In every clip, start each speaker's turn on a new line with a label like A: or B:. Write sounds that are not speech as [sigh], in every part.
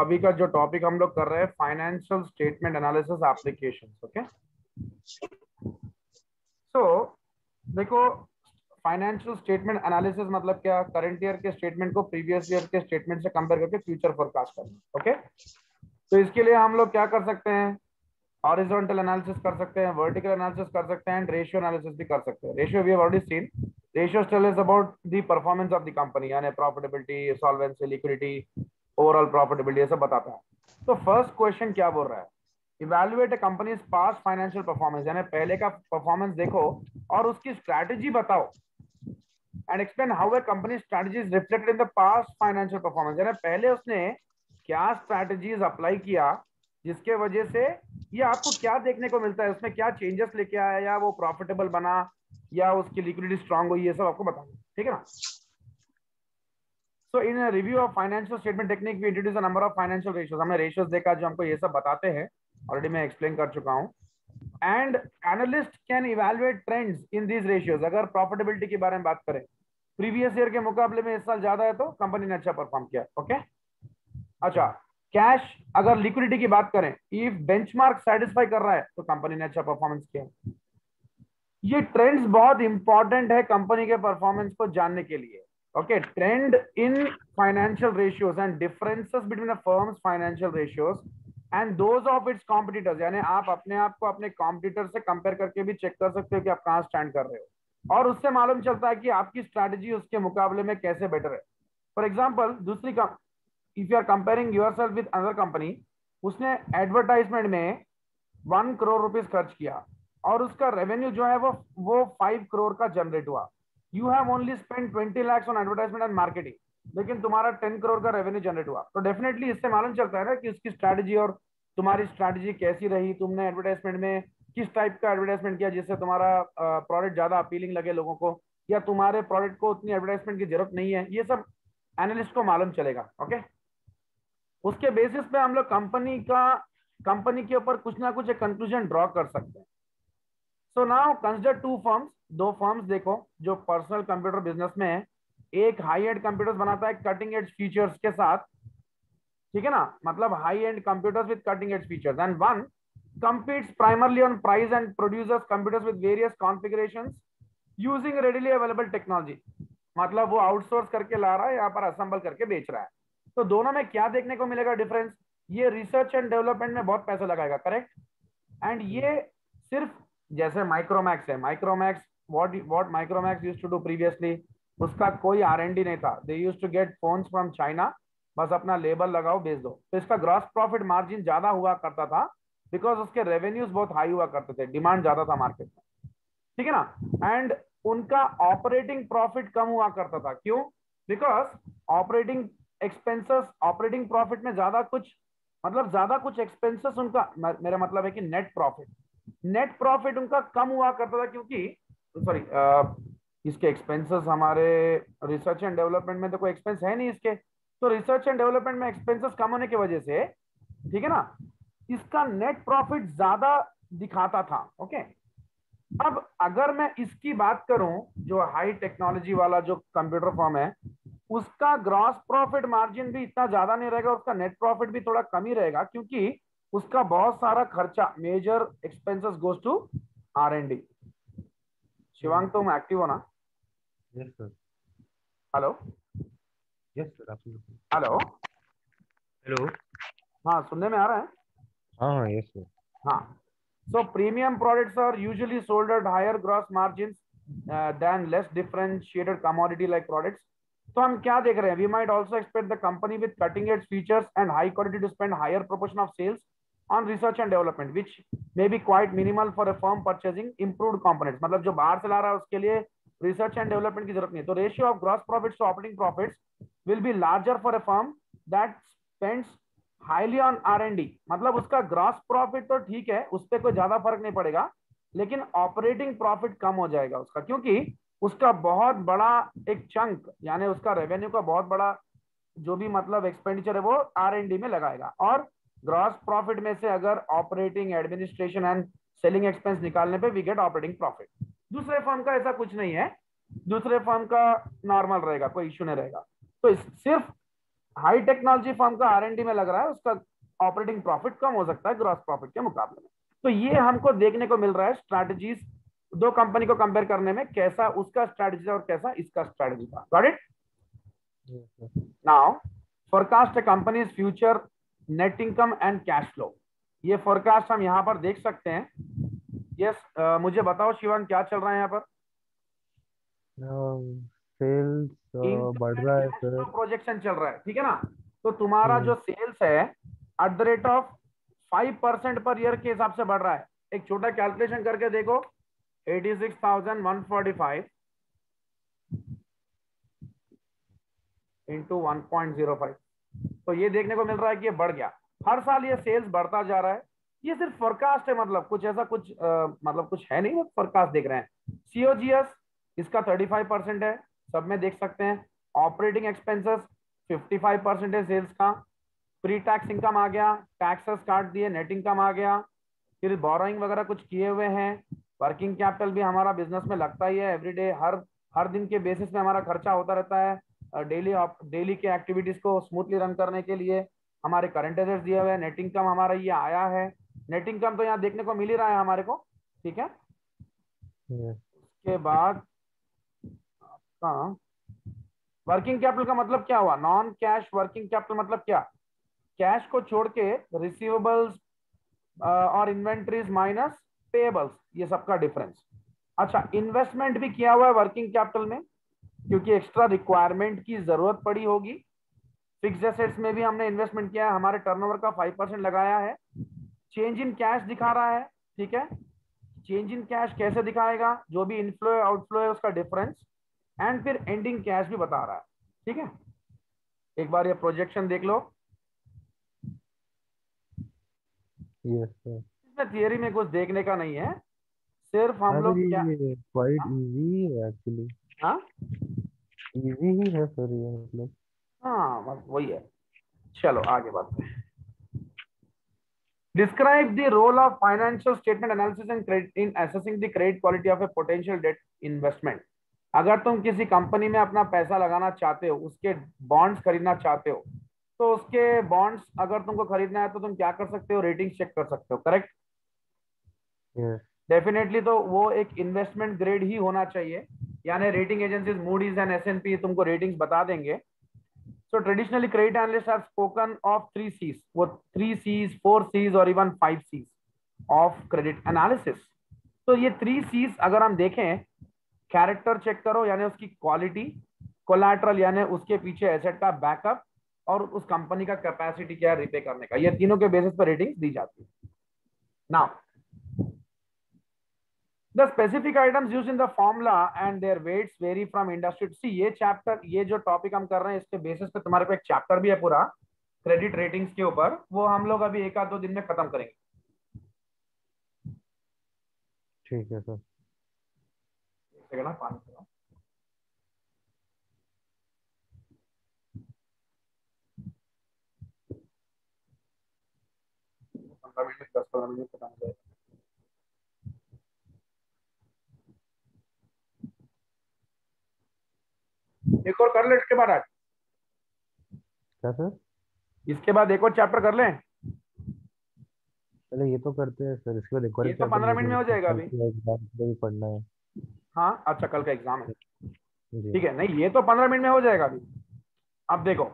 A: अभी का जो टॉपिक हम लोग कर रहे हैं financial statement analysis application okay so देखो फाइनेंशियल स्टेटमेंट एनालिसिस मतलब क्या करंट ईयर के स्टेटमेंट को प्रीवियस ईयर के स्टेटमेंट से कंपेयर करके फ्यूचर फोरकास्ट करना ओके तो इसके लिए हम लोग क्या कर सकते हैं ऑरिजोनटल एनालिसिस कर सकते हैं वर्टिकल एनालिसिस कर सकते हैं एंड रेशियो एनालिसिस भी कर सकते हैं ratio we have already seen ratio tell is about the performance of the company यानी profitability solvency liquidity overall profitability ऐसा बताता है तो फर्स्ट क्वेश्चन क्या बोल रहा है evaluate a company's past financial performance यानी पहले का परफॉर्मेंस देखो और उसकी स्ट्रैटेजी बताओ and explain how a company strategies reflected in the past financial performance यानी पहले उसने क्या स्ट्रैटेजीज अप्लाई किया जिसके वजह से ये आपको क्या देखने को मिलता है उसमें क्या चेंजेस लेके आया या वो प्रॉफिटेबल बना या उसकी लिक्विडिटी स्ट्रांग हुई ये सब आपको बताऊंगा ठीक है ना so in review of financial statement technique we introduce number of financial ratios हमने रेशियोज देखा जो हमको ये सब बताते हैं ऑलरेडी मैं एक्सप्लेन कर चुका हूँ and analyst can evaluate trends in these ratios अगर प्रॉफिटेबिलिटी के बारे में बात करें प्रीवियस ईयर के मुकाबले में इस साल ज्यादा है तो कंपनी ने अच्छा परफॉर्म किया ओके okay? अच्छा कैश अगर लिक्विडिटी की बात करें इफ बेंचमार्क सेटिस्फाई कर रहा है तो कंपनी ने अच्छा परफॉर्मेंस किया ये ट्रेंड्स बहुत इंपॉर्टेंट है कंपनी के परफॉर्मेंस को जानने के लिए okay trend in financial ratios and differences between a firm's financial ratios and those of its competitors यानी आप अपने आप को अपने कॉम्पिटिटर से कंपेयर करके भी चेक कर सकते हो कि आप कहाँ स्टैंड कर रहे हो और उससे मालूम चलता है कि आपकी स्ट्रैटेजी उसके मुकाबले में कैसे बेटर है फॉर एग्जाम्पल दूसरी if you are comparing yourself with another company उसने एडवर्टाइजमेंट में वन करोड़ रुपीज खर्च किया और उसका रेवेन्यू जो है वो वो फाइव करोड़ का जनरेट हुआ you have only spend twenty lakhs on advertisement and marketing लेकिन तुम्हारा टेन करोड़ का रेवेन्यू जनरेट हुआ तो डेफिनेटली इससे मालूम चलता है ना कि उसकी स्ट्रैटेजी और तुम्हारी स्ट्रैटेजी कैसी रही तुमने एडवर्टाइजमेंट में किस टाइप का एडवर्टाइजमेंट किया जिससे तुम्हारा प्रोडक्ट ज्यादा अपीलिंग लगे लोगों को या तुम्हारे प्रोडक्ट को उतनी एडवर्टाइजमेंट की जरूरत नहीं है ये सब एनालिस्ट को मालूम चलेगा ओके उसके बेसिस पे हम लोग कंपनी का कंपनी के ऊपर कुछ ना कुछ एक कंक्लूजन ड्रॉ कर सकते हैं so now consider two firms दो फर्म्स देखो जो पर्सनल कंप्यूटर बिजनेस में है एक हाई एंड कंप्यूटर्स बनाता है कटिंग एज फीचर्स के साथ ठीक है ना मतलब high end computers with cutting edge features and one competes primarily on price and producers computers with various configuration using readily available technology मतलब वो आउटसोर्स करके ला रहा है यहाँ पर असेंबल करके बेच रहा है तो दोनों में क्या देखने को मिलेगा डिफरेंस ये रिसर्च एंड डेवलपमेंट में बहुत पैसा लगाएगा करेक्ट एंड ये सिर्फ जैसे माइक्रोमैक्स है Micromax what what Micromax used to do previously उसका कोई आर एन डी नहीं था they use to get phone from China बस अपना लेबल लगाओ बेच दो तो इसका ग्रॉस प्रॉफिट मार्जिन ज्यादा हुआ करता था बिकॉज उसके रेवेन्यूज बहुत हाई हुआ करते थे डिमांड ज्यादा था मार्केट में ठीक है ना एंड उनका ऑपरेटिंग प्रॉफिट कम हुआ करता था क्यों because operating expenses operating profit में ज्यादा कुछ मतलब ज्यादा कुछ एक्सपेंसेस उनका मेरा मतलब है कि नेट प्रॉफिट नेट प्रॉफिट उनका कम हुआ करता था क्योंकि सॉरी इसके एक्सपेंसेस हमारे रिसर्च एंड डेवलपमेंट में तो कोई एक्सपेंस है नहीं इसके तो रिसर्च एंड डेवलपमेंट में एक्सपेंसेस कम होने की वजह से ठीक है ना इसका नेट प्रॉफिट ज्यादा दिखाता था ओके अब अगर मैं इसकी बात करूं जो हाई टेक्नोलॉजी वाला जो कंप्यूटर फॉर्म है उसका ग्रॉस प्रॉफिट मार्जिन भी इतना ज्यादा नहीं रहेगा उसका नेट प्रॉफिट भी थोड़ा कम ही रहेगा क्योंकि उसका बहुत सारा खर्चा major expenses goes to R and D Shivang तुम एक्टिव हो ना
B: yes sir
A: hello
B: yes sir
A: hello
B: hello
A: हाँ सुनने में आ रहा है
B: हाँ यस सर
A: हाँ so premium products are usually sold at higher gross margins uh, than less differentiated commodity तो हम क्या देख रहे हैं we might also expect the company with cutting edge features and high quality to spend higher proportion of sales on research and development which may be quite minimal for a firm purchasing improved components मतलब जो बाहर से ला रहा है उसके लिए research and development की जरूरत नहीं तो ratio of gross profits to operating profits will be larger for a firm that spends highly on R&D मतलब उसका gross profit तो ठीक है उस पर कोई ज्यादा फर्क नहीं पड़ेगा लेकिन ऑपरेटिंग प्रॉफिट कम हो जाएगा उसका क्योंकि उसका बहुत बड़ा एक चंक यानी उसका रेवेन्यू का बहुत बड़ा जो भी मतलब एक्सपेंडिचर है वो आर एन डी में लगाएगा और ग्रॉस प्रॉफिट में से अगर operating administration and selling expense निकालने पे वी गेट ऑपरेटिंग प्रॉफिट दूसरे फर्म का ऐसा कुछ नहीं है दूसरे फर्म का नॉर्मल रहेगा कोई इश्यू नहीं रहेगा तो सिर्फ हाई टेक्नोलॉजी फर्म का आर में लग रहा है उसका ऑपरेटिंग प्रॉफिट कम हो सकता है ग्रॉस प्रॉफिट के मुकाबले में तो ये हमको देखने को मिल रहा है स्ट्रैटेजी दो कंपनी को कंपेयर करने में कैसा उसका स्ट्रैटेजी और कैसा इसका स्ट्रैटेजी था got it now forecast a company's net income and cash flow ये फोरकास्ट हम यहाँ पर देख सकते हैं यस yes, uh, मुझे बताओ शिवान क्या चल रहा है यहाँ पर
B: सेल्स um, uh, बढ़ रहा है सर
A: प्रोजेक्शन चल रहा है ठीक है ना तो तुम्हारा
B: hmm.
A: जो सेल्स है at the rate of five percent per year के हिसाब से बढ़ रहा है एक छोटा कैलकुलेशन करके देखो eighty six thousand one forty five into one point zero five तो ये देखने को मिल रहा है कि ये बढ़ गया हर साल ये सेल्स बढ़ता जा रहा है ये सिर्फ फोरकास्ट है मतलब कुछ ऐसा कुछ आ, मतलब कुछ है नहीं बस फोरकास्ट देख रहे हैं सीओजीएस इसका थर्टी फाइव परसेंट है सब में देख सकते हैं operating expenses fifty five percent है सेल्स का प्री टैक्स इनकम आ गया टैक्सेस काट दिए नेट इनकम आ गया फिर बोरोइंग वगैरह कुछ किए हुए हैं वर्किंग कैपिटल भी हमारा बिजनेस में लगता ही है एवरीडे हर हर दिन के बेसिस में हमारा खर्चा होता रहता है डेली डेली के एक्टिविटीज को स्मूथली रन करने के लिए हमारे करंट अफेयर्स दिए हुए हैं नेट इनकम हमारा ये आया है नेट इनकम तो यहाँ देखने को मिल ही रहा है हमारे को ठीक है उसके बाद आपका वर्किंग कैपिटल का मतलब क्या हुआ नॉन कैश वर्किंग कैपिटल मतलब क्या कैश को छोड़ के रिसीवेबल्स और इन्वेंट्रीज माइनस पेबल्स ये सबका डिफरेंस अच्छा इन्वेस्टमेंट भी किया हुआ है वर्किंग कैपिटल में क्योंकि एक्स्ट्रा रिक्वायरमेंट की जरूरत पड़ी होगी फिक्स एसेट्स में भी हमने इन्वेस्टमेंट किया है हमारे टर्नओवर का फाइव परसेंट लगाया है चेंज इन कैश दिखा रहा है ठीक है चेंज इन कैश कैसे दिखाएगा जो भी इनफ्लो आउटफ्लो है उसका डिफरेंस एंड फिर एंडिंग कैश भी बता रहा है ठीक है एक बार ये प्रोजेक्शन देख लो
B: yes, sir.
A: इसमें थियरी में कुछ देखने का नहीं है सिर्फ हम लोग क्वाइट
B: इजी एक्चुअली
A: हाँ
B: इजी ही
A: है
B: सर ये मतलब
A: हाँ बस वही है चलो आगे बात करें Describe the role of financial statement analysis and credit in assessing the credit quality of a potential debt investment. अगर तुम किसी कंपनी में अपना पैसा लगाना चाहते हो उसके बॉन्ड्स खरीदना चाहते हो तो उसके बॉन्ड्स अगर तुमको खरीदना है तो तुम क्या कर सकते हो रेटिंग चेक कर सकते हो करेक्ट डेफिनेटली yes. तो वो एक इन्वेस्टमेंट ग्रेड ही होना चाहिए यानी rating agency Moody's and S N P तुमको रेटिंग बता देंगे so traditionally credit analyst have spoken of three Cs वो थ्री सीज फोर सीज और even five Cs of credit analysis तो ये थ्री सीज अगर हम देखें कैरेक्टर चेक करो यानी उसकी क्वालिटी कोलैटरल यानी उसके पीछे एसेट का बैकअप और उस कंपनी का कैपेसिटी क्या है रिपे करने का ये तीनों के बेसिस पर रेटिंग दी जाती है now the specific items use in the formula and their weights vary from industry see ये चैप्टर ये जो टॉपिक हम कर रहे हैं इसके बेसिस पे तुम्हारे पे एक चैप्टर भी है पूरा क्रेडिट रेटिंग्स के ऊपर वो हम लोग अभी एक आध दो दिन में खत्म करेंगे
B: ठीक है सर
A: ना पानी पंद्रह मिनट दस पंद्रह मिनट खत्म हो एक और कर ले इसके बाद आज
B: क्या सर
A: इसके बाद एक और चैप्टर कर लें
B: पहले ये तो करते हैं सर इसके बाद एक और
A: ये तो पंद्रह मिनट में हो जाएगा अभी
B: पढ़ना है
A: हाँ अच्छा कल का एग्जाम है ठीक है नहीं ये तो पंद्रह मिनट में हो जाएगा अभी अब देखो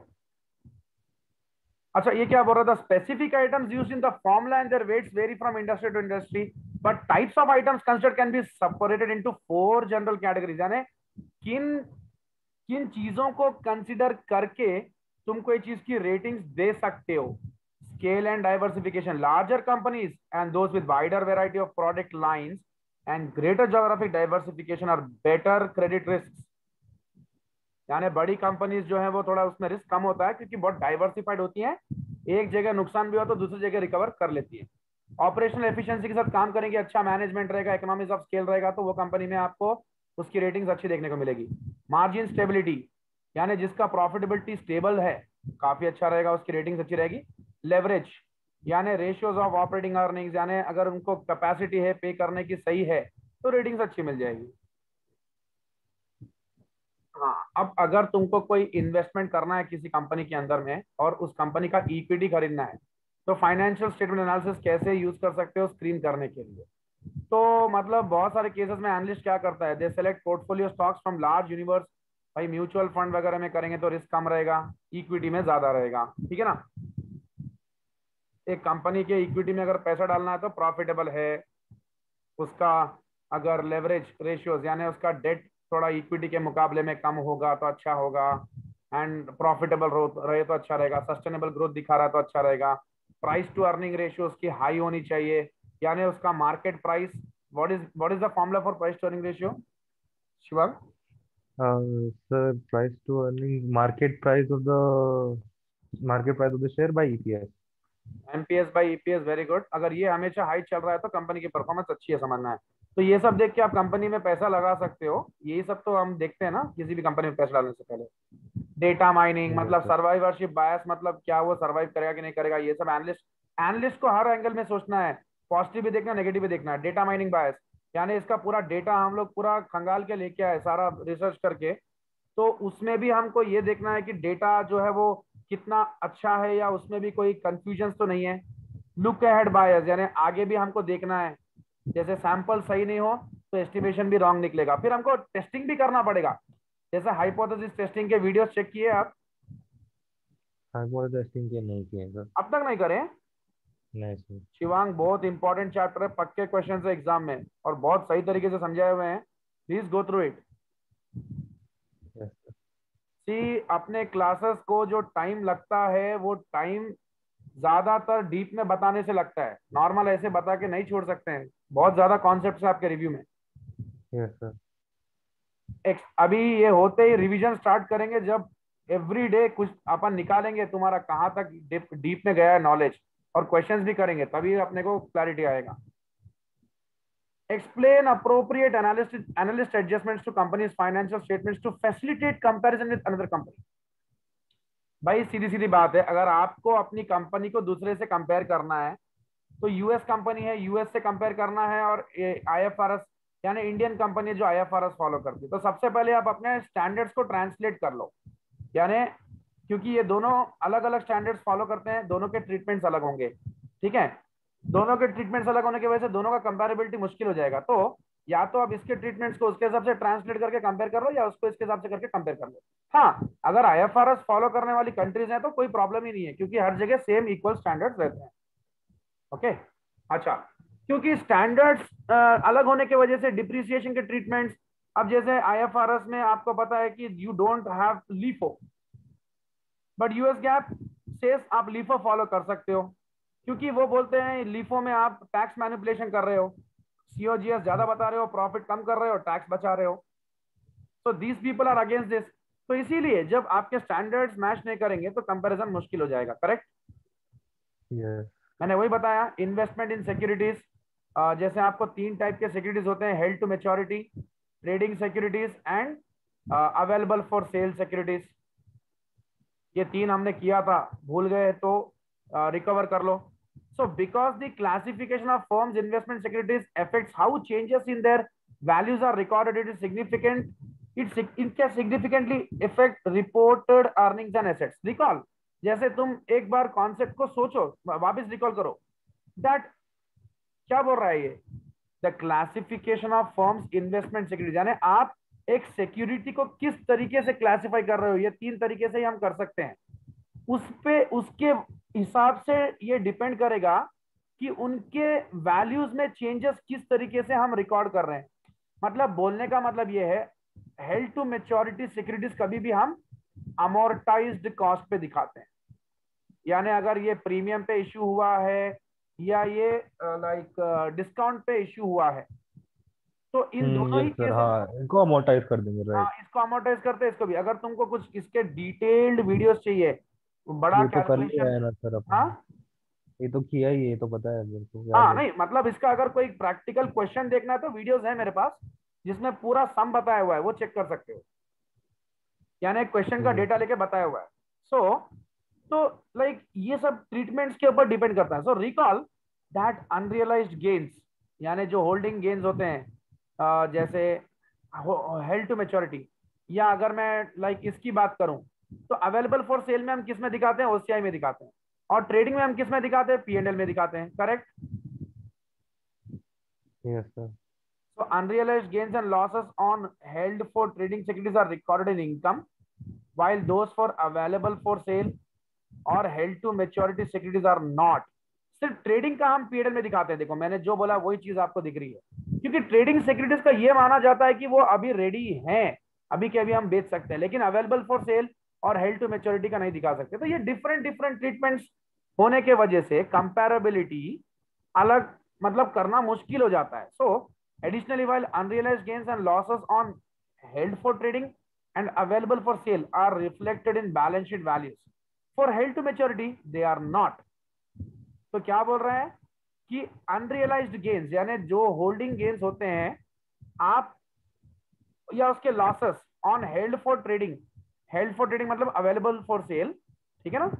A: अच्छा ये क्या बोल रहा था specific items use in the formula and their weights vary from industry to industry but types of items considered can be separated into four general categories यानी किन किन चीजों को कंसिडर करके तुम कोई चीज की रेटिंग्स दे सकते हो scale and diversification larger companies and those with wider variety of product lines and greater geographic diversification are better credit risk यानी बड़ी कंपनीज जो है वो थोड़ा उसमें रिस्क कम होता है क्योंकि बहुत डाइवर्सिफाइड होती है एक जगह नुकसान भी हो तो दूसरी जगह रिकवर कर लेती है ऑपरेशनल एफिशिएंसी के साथ काम करेंगे अच्छा मैनेजमेंट रहेगा इकोनॉमिक्स ऑफ स्केल रहेगा तो वो कंपनी में आपको उसकी रेटिंग्स अच्छी देखने को मिलेगी मार्जिन स्टेबिलिटी यानी जिसका प्रॉफिटेबिलिटी स्टेबल है काफी अच्छा रहेगा उसकी रेटिंग्स अच्छी रहेगी लेवरेज यानी रेशियोज ऑफ ऑपरेटिंग अर्निंग्स यानी अगर उनको कैपेसिटी है पे करने की सही है तो रेटिंग्स अच्छी मिल जाएगी हाँ अब अगर तुमको कोई इन्वेस्टमेंट करना है किसी कंपनी के अंदर में और उस कंपनी का ईपीडी खरीदना है तो फाइनेंशियल स्टेटमेंट एनालिसिस कैसे यूज कर सकते हो स्क्रीन करने के लिए तो मतलब बहुत सारे केसेस में एनालिस्ट क्या करता है they select portfolio stocks from large universe भाई म्यूचुअल फंड वगैरह में करेंगे तो रिस्क कम रहेगा इक्विटी में ज्यादा रहेगा ठीक है ना एक कंपनी के इक्विटी में अगर पैसा डालना है तो प्रॉफिटेबल है उसका अगर लेवरेज रेशियोज यानी उसका डेट थोड़ा इक्विटी के मुकाबले में कम होगा तो अच्छा होगा एंड प्रॉफिटेबल रहे तो अच्छा रहेगा सस्टेनेबल ग्रोथ दिखा रहा है तो अच्छा रहेगा प्राइस टू अर्निंग रेशियो उसकी हाई होनी चाहिए यानी उसका market price what is what is the formula for price to earning ratio Shivam
B: sir price to earning market price of the market price of the share by EPS
A: MPS by EPS very good अगर ये हमेशा high चल रहा है तो company की performance अच्छी है समझना है तो ये सब देख के आप कंपनी में पैसा लगा सकते हो यही सब तो हम देखते हैं ना किसी भी कंपनी में पैसा डालने से पहले डेटा माइनिंग मतलब सर्वाइवरशिप बायस मतलब क्या वो सर्वाइव करेगा कि नहीं करेगा ये सब एनालिस्ट एनालिस्ट को हर एंगल में सोचना है पॉजिटिव भी देखना नेगेटिव भी देखना है डेटा माइनिंग बायस यानी इसका पूरा डेटा हम लोग पूरा खंगाल के लेके आए सारा रिसर्च करके तो उसमें भी हमको ये देखना है कि डेटा जो है वो कितना अच्छा है या उसमें भी कोई कंफ्यूजन तो नहीं है लुक अहेड बायस यानी आगे भी हमको देखना है जैसे सैंपल सही नहीं हो तो एस्टिमेशन भी रॉन्ग निकलेगा फिर हमको टेस्टिंग भी करना पड़ेगा जैसे हाइपोथेसिस टेस्टिंग के वीडियो चेक किए आप
B: हाइपोथेसिस टेस्टिंग के नहीं किए
A: अब तक नहीं करें शिवांग बहुत इंपॉर्टेंट चैप्टर है पक्के क्वेश्चन है एग्जाम में और बहुत सही तरीके से समझाए हुए हैं please go through it see अपने क्लासेस को जो टाइम लगता है वो टाइम ज्यादातर डीप में बताने से लगता है नॉर्मल ऐसे बता के नहीं छोड़ सकते हैं बहुत ज्यादा कॉन्सेप्ट है आपके रिव्यू में
B: yes, एक,
A: अभी ये होते ही रिविजन स्टार्ट करेंगे जब एवरी डे कुछ अपन निकालेंगे तुम्हारा कहाँ तक डीप में गया है नॉलेज और क्वेश्चंस भी करेंगे तभी अपने को क्लैरिटी आएगा explain appropriate analyst analyst adjustments to company's financial statements to facilitate comparison with another company भाई सीधी सीधी बात है अगर आपको अपनी कंपनी को दूसरे से कंपेयर करना है तो यूएस कंपनी है यूएस से कंपेयर करना है और आईएफआरएस यानी इंडियन कंपनी जो आईएफआरएस फॉलो करती है तो सबसे पहले आप अपने स्टैंडर्ड्स को ट्रांसलेट कर लो यानी क्योंकि ये दोनों अलग अलग स्टैंडर्ड्स फॉलो करते हैं दोनों के ट्रीटमेंट्स अलग होंगे ठीक है दोनों के ट्रीटमेंट्स अलग होने की वजह से दोनों का कंपेरेबिलिटी मुश्किल हो जाएगा तो या तो आप इसके ट्रीटमेंट्स को उसके हिसाब से ट्रांसलेट करके कंपेयर कर लो या उसको इसके हिसाब से करके कंपेयर कर लो हाँ अगर एस फॉलो करने वाली कंट्रीज है तो कोई प्रॉब्लम ही नहीं है क्योंकि हर जगह सेम इक्वल स्टैंडर्ड्स रहते हैं ओके अच्छा क्योंकि स्टैंडर्ड्स अलग होने की वजह से डिप्रिसिएशन के ट्रीटमेंट्स अब जैसे एस में आपको पता है कि you don't have LIFO but US GAAP says आप लीफो फॉलो कर सकते हो क्योंकि वो बोलते हैं लीफो में आप टैक्स मैनिपुलेशन कर रहे हो सीओजीएस ज्यादा बता रहे हो प्रॉफिट कम कर रहे हो टैक्स बचा रहे हो तो these people are against this तो इसीलिए जब आपके स्टैंडर्ड्स मैच नहीं करेंगे तो कंपैरिजन मुश्किल हो जाएगा करेक्ट
B: yes.
A: मैंने वही बताया इन्वेस्टमेंट इन सिक्योरिटीज जैसे आपको तीन टाइप के सिक्योरिटीज होते हैं held to maturity trading securities and available for sale securities ये तीन हमने किया था भूल गए तो रिकवर कर लो so because classification of firm investment securities affect how changes in their values are recorded it is significant it in क्या significantly affect reported earning and assets recall जैसे तुम एक बार कॉन्सेप्ट को सोचो वापिस रिकॉल करो दैट क्या बोल रहा है ये the classification of firms investment securities यानी आप एक सिक्योरिटी को किस तरीके से क्लासिफाई कर रहे हो ये तीन तरीके से ही हम कर सकते हैं उस पे उसके हिसाब से ये डिपेंड करेगा कि उनके वैल्यूज में चेंजेस किस तरीके से हम रिकॉर्ड कर रहे हैं मतलब बोलने का मतलब ये है हेल्थ टू मेच्योरिटी सिक्योरिटीज कभी भी हम अमोर्टाइज कॉस्ट पे दिखाते हैं यानी अगर ये प्रीमियम पे इश्यू हुआ है या ये लाइक uh, डिस्काउंट uh, पे इश्यू हुआ है तो इन
B: हम्म,
A: दोनों ही
B: तो केसेस हाँ, इनको अमोर्टाइज कर देंगे राइट हाँ,
A: इसको अमोर्टाइज करते हैं इसको भी अगर तुमको कुछ इसके डिटेल्ड वीडियोस चाहिए बड़ा
B: ये तो कर लिया है ना सर
A: हाँ
B: ये तो किया ही है तो पता है मेरे को
A: हाँ नहीं मतलब इसका अगर कोई प्रैक्टिकल क्वेश्चन देखना है तो वीडियोस है मेरे पास जिसमें पूरा सम बताया हुआ है वो चेक कर सकते हो यानी क्वेश्चन का डेटा हम्म। लेके बताया हुआ है सो so, तो लाइक like, ये सब ट्रीटमेंट्स के ऊपर डिपेंड करता है so recall that unrealised gains यानी जो होल्डिंग गेन्स होते हैं जैसे हेल टू मेच्योरिटी या अगर मैं लाइक like, इसकी बात करूं तो अवेलेबल फॉर सेल में हम किस में दिखाते हैं ओसीआई में दिखाते हैं और ट्रेडिंग में हम किस में दिखाते हैं पी पीएनएल में दिखाते हैं correct
B: yes sir
A: so unrealised gains and losses on held for trading securities are recorded in income while those for available for sale और held to maturity securities are not सिर्फ trading का हम period में दिखाते हैं देखो मैंने जो बोला वही चीज आपको दिख रही है क्योंकि ट्रेडिंग सिक्योरिटीज का ये माना जाता है कि वो अभी रेडी है अभी के अभी हम बेच सकते हैं लेकिन अवेलेबल फॉर सेल और हेल्ड टू मेच्योरिटी का नहीं दिखा सकते तो ये डिफरेंट डिफरेंट ट्रीटमेंट्स होने के वजह से कंपेरेबिलिटी अलग मतलब करना मुश्किल हो जाता है so additionally while unrealised gains and losses on held for trading and available for sale are reflected in balance sheet values. For held to maturity they are not तो क्या बोल रहे हैं कि अनरियलाइज गेन्स यानी जो होल्डिंग गेन्स होते हैं आप या उसके losses on held for trading held for trading मतलब अवेलेबल फॉर सेल ठीक है ना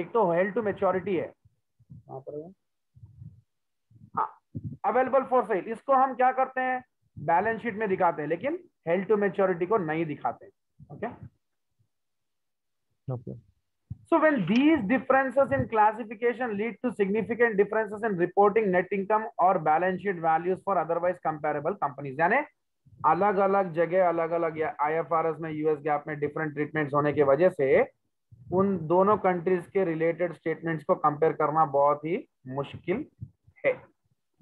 A: एक तो हेल्ड टू मेच्योरिटी है अवेलेबल फॉर सेल इसको हम क्या करते हैं बैलेंस शीट में दिखाते हैं लेकिन हेल्ड टू मेच्योरिटी को नहीं दिखाते okay
B: okay? okay.
A: So well, these differences in classification lead to significant differences in reporting net income or balance sheet values for otherwise comparable companies. yani अलग अलग जगह अलग अलग आईएफआरएस में यूएस गैप में डिफरेंट ट्रीटमेंट्स होने की वजह से उन दोनों कंट्रीज के रिलेटेड स्टेटमेंट्स को कंपेयर करना बहुत ही मुश्किल है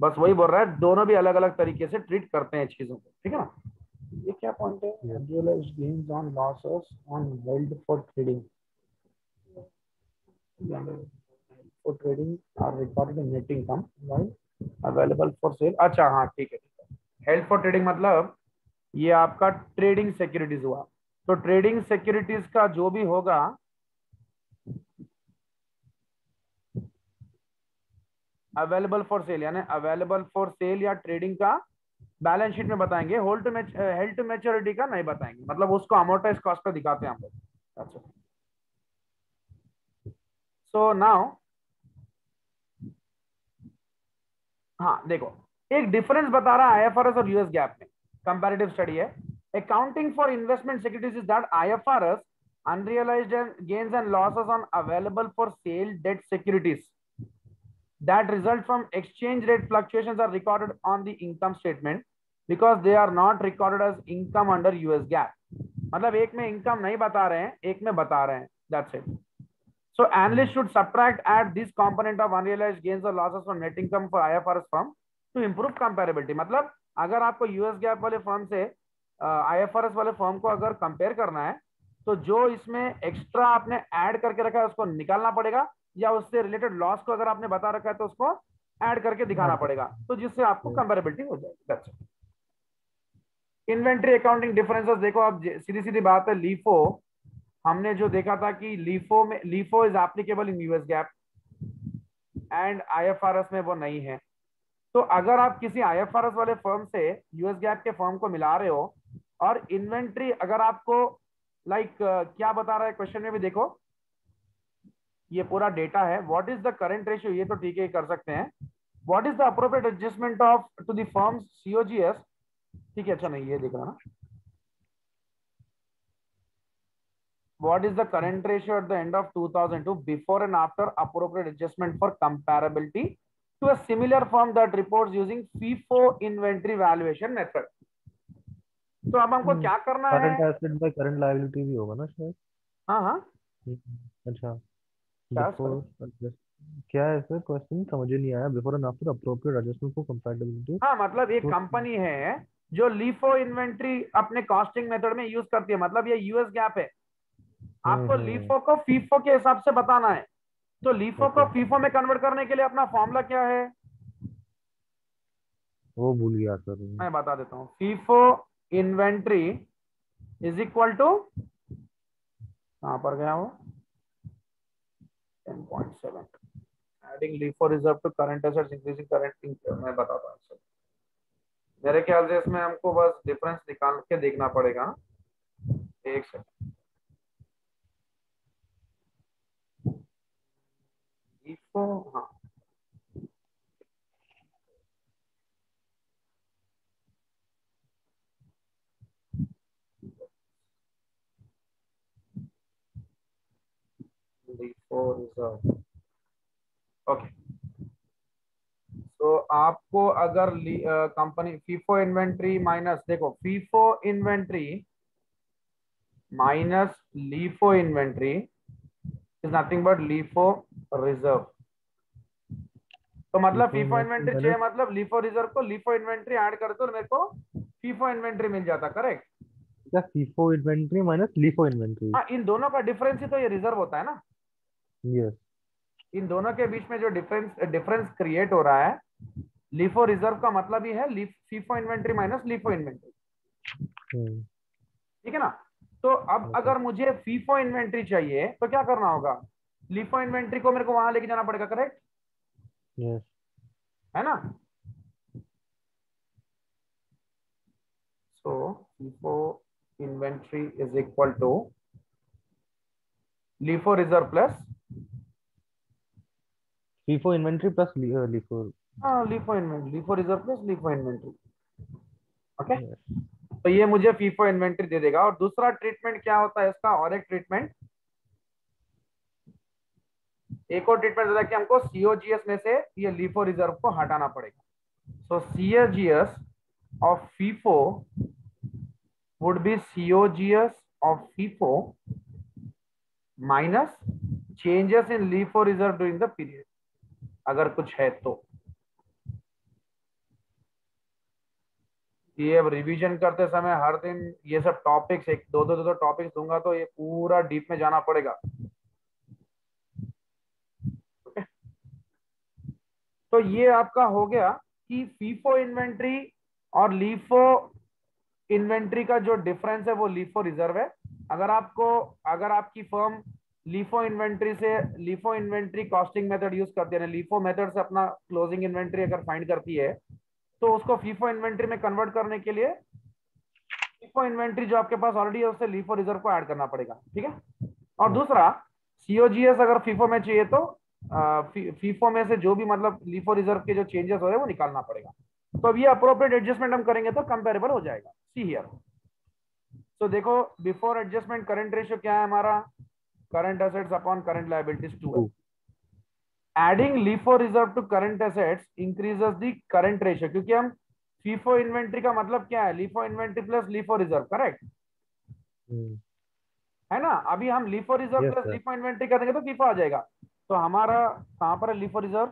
A: बस वही बोल रहा है दोनों भी अलग अलग तरीके से ट्रीट करते हैं चीजों को ठीक है ना ये क्या पॉइंट है gains on losses on for trading for trading are recorded in net income while available for sale अच्छा हाँ ठीक है ठीक है held for trading मतलब ये आपका ट्रेडिंग सिक्योरिटीज हुआ तो ट्रेडिंग सिक्योरिटीज का जो भी होगा अवेलेबल फॉर सेल यानी अवेलेबल फॉर सेल या ट्रेडिंग का बैलेंस शीट में बताएंगे hold to held to maturity का नहीं बताएंगे मतलब उसको अमोटाइज कॉस्ट का दिखाते हैं हम लोग अच्छा सो नाउ हाँ देखो एक डिफरेंस बता रहा है आई और यूएस गैप में कंपेरेटिव स्टडी है accounting for investment securities is that I F R S unrealised gains and losses on available for sale debt securities that result from exchange rate fluctuation are recorded on the income statement because they are not recorded as income under US GAAP मतलब एक में income नहीं बता रहे हैं एक में बता रहे हैं that's it So analyst hmm. should subtract add this component of unrealized gains or losses from net income for IFRS firm to improve comparability. मतलब अगर आपको US GAAP वाले firm से IFRS वाले firm को अगर compare करना है तो जो इसमें extra आपने add करके रखा है उसको निकालना पड़ेगा या उससे related loss को अगर आपने बता रखा है तो उसको add करके दिखाना पड़ेगा तो जिससे आपको comparability हो जाएगी इन्वेंट्री अकाउंटिंग डिफरेंसेस देखो आप सीधी सीधी बात है लीफो हमने जो देखा था कि लीफो में LIFO is applicable in US GAAP and IFRS में वो नहीं है तो अगर आप किसी आईएफआरएस वाले फर्म से यूएस गैप के फर्म को मिला रहे हो और इन्वेंट्री अगर आपको लाइक like, uh, क्या बता रहा है क्वेश्चन में भी देखो ये पूरा डेटा है what is the current ratio ये तो ठीक है कर सकते हैं what is the appropriate adjustment of to the COGS ठीक है अच्छा नहीं ये देख रहा ना what is the current ratio at the end of 2002 before and after appropriate adjustment for comparability to a similar firm that reports using FIFO inventory valuation method. तो अब हमको क्या करना current है?
B: Current asset by current liability भी होगा ना शायद?
A: हाँ हाँ.
B: अच्छा.
A: क्या
B: है सर क्वेश्चन समझ नहीं आया before and after appropriate adjustment for compatibility
A: हां मतलब एक कंपनी है जो लीफो इन्वेंटरी अपने कॉस्टिंग मेथड में यूज करती है मतलब ये यूएस गैप है आपको लीफो हम्म, हम्म। को फीफो के हिसाब से बताना है तो लीफो को फीफो में कन्वर्ट करने के लिए अपना फॉर्मूला क्या है
B: वो भूल गया सर तो।
A: मैं बता देता हूँ FIFO inventory is equal to कहां पर गया वो ten point seven adding LIFO reserve to current assets increasing current मैं बताता हूँ सर मेरे ख्याल से इसमें हमको बस डिफरेंस निकाल के देखना पड़ेगा एक सेकेंड को हाँ D4 तो आपको अगर कंपनी फीफो इन्वेंट्री माइनस देखो FIFO inventory minus LIFO inventory is nothing but LIFO reserve तो मतलब फीफो इन्वेंट्री चाहिए मतलब लिफो रिजर्व को लिफो इन्वेंट्री ऐड कर दो मेरे को फीफो इन्वेंट्री मिल जाता करेक्ट
B: या FIFO inventory minus LIFO inventory
A: हाँ इन दोनों का डिफरेंस ही तो ये रिजर्व होता है ना
B: यस yes.
A: इन दोनों के बीच में जो डिफरेंस डिफरेंस क्रिएट हो रहा है लिफो रिजर्व का मतलब ही है FIFO inventory minus LIFO inventory ठीक है ना तो अब अगर मुझे फीफो इन्वेंट्री चाहिए तो क्या करना होगा लिफो इन्वेंट्री को मेरे को वहां लेके जाना पड़ेगा करेक्ट
B: yes.
A: है ना so LIFO inventory is equal to LIFO reserve plus
B: LIFO inventory plus LIFO
A: LIFO inventory LIFO reserve plus LIFO inventory okay तो ये मुझे फीफो इन्वेंट्री दे देगा और दूसरा ट्रीटमेंट क्या होता है इसका और एक ट्रीटमेंट एक और ट्रीटमेंट देता है कि हमको सीओजीएस में से ये लिफो रिजर्व को हटाना पड़ेगा so COGS of FIFO would be COGS of FIFO minus changes in LIFO reserve during the period अगर कुछ है तो ये अब रिवीजन करते समय हर दिन ये सब टॉपिक्स एक दो दो दो, दो टॉपिक्स दूंगा तो ये पूरा डीप में जाना पड़ेगा तो ये आपका हो गया कि फीफो इन्वेंट्री और लीफो इन्वेंट्री का जो डिफरेंस है वो लीफो रिजर्व है अगर आपको अगर आपकी फर्म लीफो इन्वेंट्री से LIFO inventory costing method use करती है लीफो मेथड से अपना क्लोजिंग इन्वेंट्री अगर फाइंड करती है तो उसको फीफो इन्वेंट्री में कन्वर्ट करने के लिए फीफो इन्वेंट्री जो आपके पास ऑलरेडी है उससे लीफो रिजर्व को ऐड करना पड़ेगा ठीक है और दूसरा सीओजीएस अगर फीफो में चाहिए तो फीफो में से जो भी मतलब लीफो रिजर्व के जो चेंजेस हो रहे हैं वो निकालना पड़ेगा तो अब ये अप्रोप्रिएट एडजस्टमेंट हम करेंगे तो कंपेरेबल हो जाएगा सी हियर तो देखो बिफोर एडजस्टमेंट करंट रेशियो क्या है हमारा current assets upon current liabilities to adding LIFO reserve to current assets increases the current ratio क्योंकि हम फीफो इन्वेंट्री का मतलब क्या है LIFO inventory plus LIFO reserve correct है ना अभी हम LIFO reserve plus LIFO inventory कर देंगे तो फीफो आ जाएगा तो हमारा कहाँ पर है LIFO reserve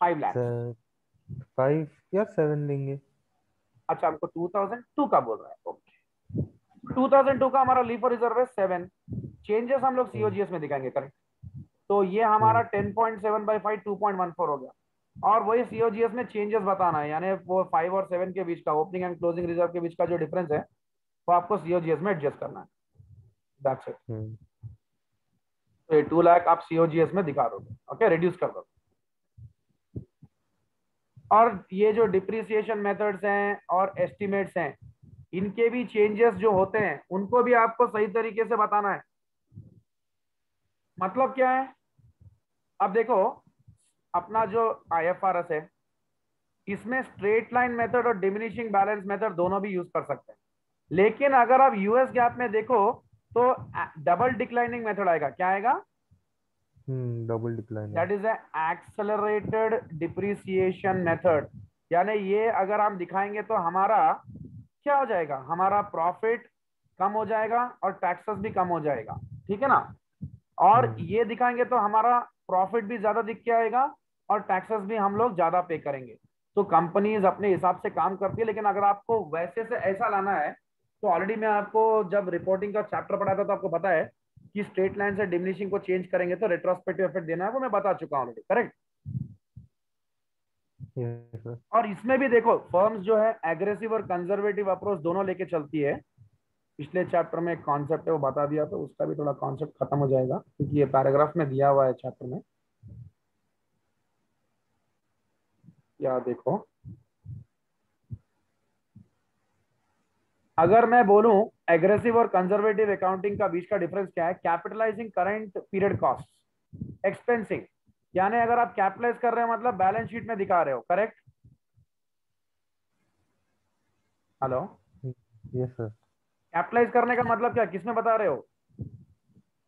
A: five lakh
B: five या सेवन लेंगे
A: अच्छा आपको टू थाउजेंड टू का बोल रहा है ओके टू थाउजेंड टू का हमारा लीफो रिजर्व है सेवन चेंजेस हम लोग सीओजीएस में दिखाएंगे करेक्ट तो ये हमारा ten point seven by five two point one four हो गया और वही सीओजीएस में चेंजेस बताना है यानी वो फाइव और सेवन के बीच का ओपनिंग एंड क्लोजिंग रिजर्व के बीच का जो डिफरेंस है वो आपको सीओजीएस में एडजस्ट करना है तो ये टू लाख आप सीओजीएस में दिखा दोगे ओके रिड्यूस कर दो और ये जो डिप्रिसिएशन मेथड्स हैं और एस्टिमेट्स हैं इनके भी चेंजेस जो होते हैं उनको भी आपको सही तरीके से बताना है मतलब क्या है अब देखो अपना जो आईएफआरएस है इसमें स्ट्रेट लाइन मेथड और डिमिनिशिंग बैलेंस मेथड दोनों भी यूज कर सकते हैं लेकिन अगर आप यूएस गैप में देखो तो डबल डिक्लाइनिंग मेथड आएगा क्या आएगा
B: double decline
A: that is accelerated depreciation method यानी ये अगर हम दिखाएंगे तो हमारा क्या हो जाएगा हमारा प्रॉफिट कम हो जाएगा और टैक्सेस भी कम हो जाएगा ठीक है ना और हम्म। ये दिखाएंगे तो हमारा प्रॉफिट भी ज्यादा दिख के आएगा और टैक्सेस भी हम लोग ज्यादा पे करेंगे तो कंपनीज अपने हिसाब से काम करती है लेकिन अगर आपको वैसे से ऐसा लाना है तो ऑलरेडी मैं आपको जब रिपोर्टिंग का चैप्टर पढ़ाता था तो आपको बताया कि स्ट्रेट लाइन से डिमिनिशिंग को चेंज करेंगे तो रेट्रोस्पेक्टिव इफेक्ट देना है वो मैं बता चुका हूँ ऑलरेडी करेक्ट yes, और इसमें भी देखो फर्म्स जो है एग्रेसिव और कंजर्वेटिव अप्रोच दोनों लेके चलती है पिछले चैप्टर में एक कॉन्सेप्ट है वो बता दिया तो उसका भी थोड़ा कॉन्सेप्ट खत्म हो जाएगा क्योंकि ये पैराग्राफ में दिया हुआ है चैप्टर में या देखो अगर मैं बोलूं एग्रेसिव और कंजर्वेटिव अकाउंटिंग का बीच का डिफरेंस क्या है capitalising current period cost expensing यानी अगर आप कैपिटलाइज कर रहे हो मतलब बैलेंस शीट में दिखा रहे हो correct hello
B: yes sir
A: capitalize करने का मतलब क्या किसमें बता रहे हो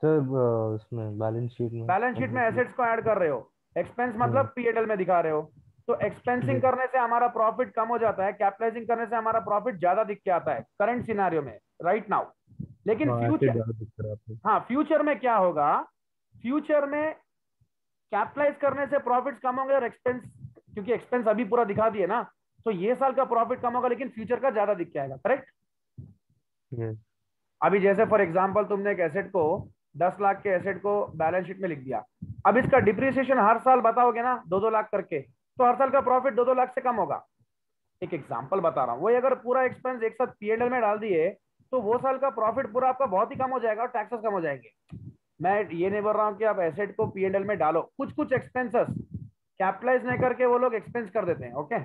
B: सर उसमें बैलेंस शीट में
A: बैलेंस शीट में एसेट्स को ऐड कर रहे हो एक्सपेंस मतलब पीएडएल हाँ। में दिखा रहे हो तो एक्सपेंसिंग करने से हमारा प्रॉफिट कम हो जाता है कैपिटलाइजिंग करने से हमारा प्रॉफिट ज्यादा दिख के आता है करंट सिनारियो में राइट right नाउ लेकिन फ्यूचर हाँ फ्यूचर हाँ, में क्या होगा फ्यूचर में कैपिटलाइज करने से प्रॉफिट कम होंगे और एक्सपेंस क्योंकि एक्सपेंस अभी पूरा दिखा दिए ना तो ये साल का प्रॉफिट कम होगा लेकिन फ्यूचर का ज्यादा दिख के आएगा करेक्ट
B: हम्म।
A: अभी जैसे फॉर एग्जाम्पल तुमने एक एसेट को दस लाख के एसेट को बैलेंस शीट में लिख दिया अब इसका डिप्रिसिएशन हर साल बताओगे ना दो दो लाख करके तो हर साल का प्रॉफिट दो दो लाख से कम होगा एक एग्जाम्पल बता रहा हूँ वही अगर पूरा एक्सपेंस एक साथ पी में डाल दिए तो वो साल का प्रॉफिट पूरा आपका बहुत ही कम हो जाएगा और टैक्सेस कम हो जाएंगे मैं ये नहीं बोल रहा हूँ कि आप एसेट को पी में डालो कुछ कुछ एक्सपेंसेस कैपिटलाइज नहीं करके वो लोग एक्सपेंस कर देते हैं ओके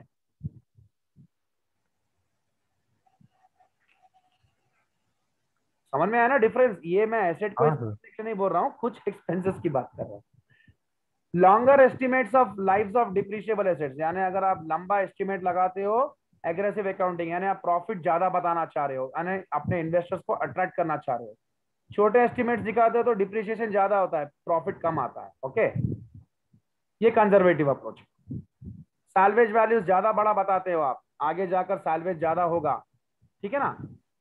A: समझ में आया ना डिफरेंस ये मैं एसेट को
B: हाँ, हाँ।
A: नहीं बोल रहा हूँ कुछ एक्सपेंसेस की बात कर रहा हूँ longer estimates of life of depreciable assets यानी अगर आप लंबा एस्टिमेट लगाते हो एग्रेसिव अकाउंटिंग यानी आप प्रॉफिट ज्यादा बताना चाह रहे हो यानी अपने इन्वेस्टर्स को अट्रैक्ट करना चाह रहे हो छोटे एस्टिमेट दिखाते हो तो डिप्रिशिएशन ज्यादा होता है प्रॉफिट कम आता है ओके ये कंजर्वेटिव अप्रोच सैलवेज वैल्यू ज्यादा बड़ा बताते हो आप आगे जाकर सैलवेज ज्यादा होगा ठीक है ना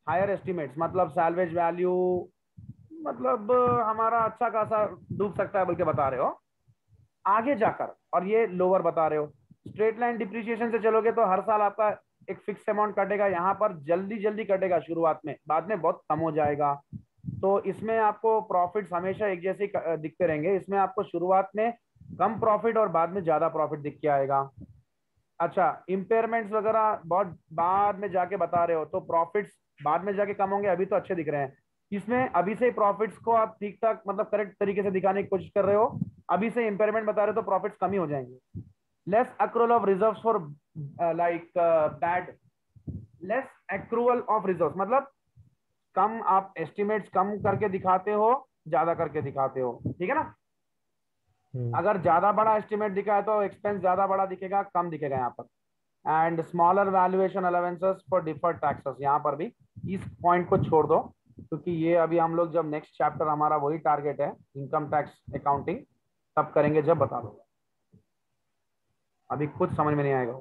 A: हायर एस्टिमेट्स मतलब सैलवेज वैल्यू मतलब हमारा अच्छा खासा डूब सकता है बोल के बता रहे हो आगे जाकर और ये लोअर बता रहे हो स्ट्रेट लाइन डिप्रिशिएशन से चलोगे तो हर साल आपका एक फिक्स अमाउंट कटेगा यहाँ पर जल्दी जल्दी कटेगा शुरुआत में बाद में बहुत कम हो जाएगा तो इसमें आपको प्रॉफिट हमेशा एक जैसे दिखते रहेंगे इसमें आपको शुरुआत में कम प्रॉफिट और बाद में ज्यादा प्रॉफिट दिख के आएगा अच्छा इम्पेयरमेंट्स वगैरह बहुत बाद में जाके बता रहे हो तो प्रॉफिट्स बाद में जाके कम होंगे अभी तो अच्छे दिख रहे हैं इसमें अभी से प्रॉफिट्स को आप ठीक ठाक मतलब करेक्ट तरीके से दिखाने की कोशिश कर रहे हो अभी से इंपेयरमेंट बता रहे तो प्रॉफिट कम ही हो जाएंगे less accrual of reserve for like bad less accrual of reserve मतलब कम आप एस्टिमेट्स कम करके दिखाते हो ज्यादा करके दिखाते हो ठीक है ना hmm. अगर ज्यादा बड़ा एस्टिमेट दिखा है तो एक्सपेंस ज्यादा बड़ा दिखेगा कम दिखेगा यहाँ पर and smaller valuation allowances for deferred taxes यहाँ पर भी इस पॉइंट को छोड़ दो क्योंकि ये अभी हम लोग जब नेक्स्ट चैप्टर हमारा वही टारगेट है इनकम टैक्स अकाउंटिंग तब करेंगे जब बता दो अभी कुछ समझ में नहीं आएगा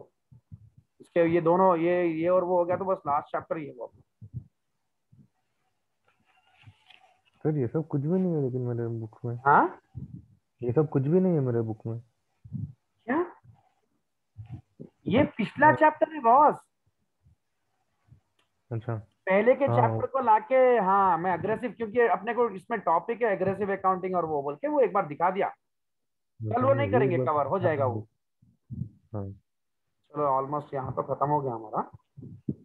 A: इसके ये दोनों ये ये और वो हो गया तो बस लास्ट चैप्टर ही है वो
B: सर ये सब कुछ भी नहीं है लेकिन मेरे बुक में
A: हाँ
B: ये सब कुछ भी नहीं है मेरे बुक में
A: क्या ये पिछला चैप्टर हाँ। है बॉस
B: अच्छा
A: पहले के चैप्टर हाँ। को लाके हाँ मैं अग्रेसिव क्योंकि अपने को इसमें टॉपिक है अग्रेसिव अकाउंटिंग और वो बोल के वो एक बार दिखा दिया कल वो तो नहीं करेंगे कवर हो हाँ, जाएगा वो हाँ। चलो ऑलमोस्ट यहाँ तो खत्म हो गया हमारा